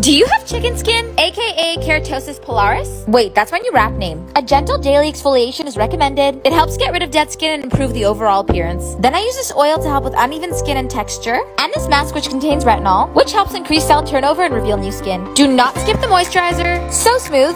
Do you have chicken skin, aka keratosis pilaris? Wait, that's my new rap name. A gentle daily exfoliation is recommended. It helps get rid of dead skin and improve the overall appearance. Then I use this oil to help with uneven skin and texture, and this mask which contains retinol, which helps increase cell turnover and reveal new skin. Do not skip the moisturizer. So smooth.